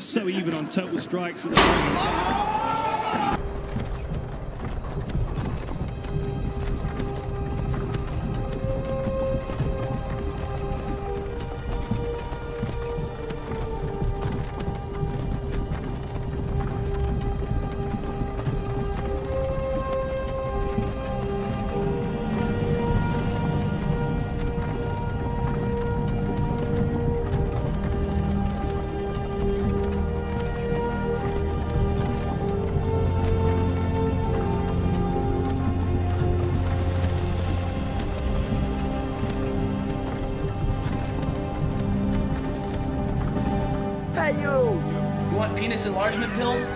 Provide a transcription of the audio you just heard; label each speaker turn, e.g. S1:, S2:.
S1: so even on total strikes at the moment.
S2: You!
S3: You want penis enlargement pills?